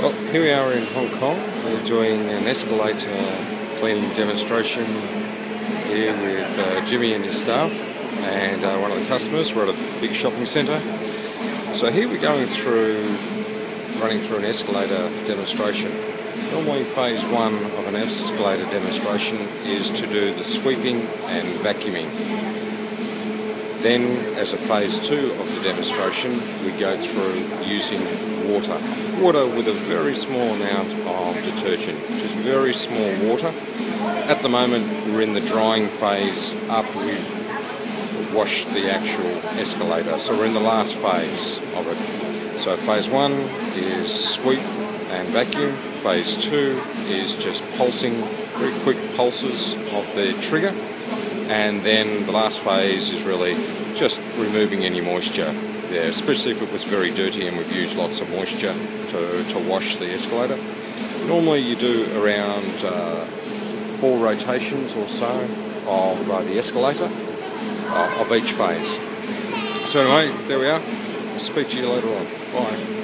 Well, here we are in Hong Kong. We're doing an escalator cleaning demonstration here with uh, Jimmy and his staff and uh, one of the customers. We're at a big shopping centre. So here we're going through, running through an escalator demonstration. Normally phase one of an escalator demonstration is to do the sweeping and vacuuming. Then, as a phase two of the demonstration, we go through using water. Water with a very small amount of detergent, just very small water. At the moment, we're in the drying phase after we've washed the actual escalator. So we're in the last phase of it. So phase one is sweep and vacuum. Phase two is just pulsing, very quick pulses of the trigger and then the last phase is really just removing any moisture there, especially if it was very dirty and we've used lots of moisture to, to wash the escalator. Normally you do around uh, four rotations or so of uh, the escalator uh, of each phase. So anyway, there we are. I'll speak to you later on. Bye.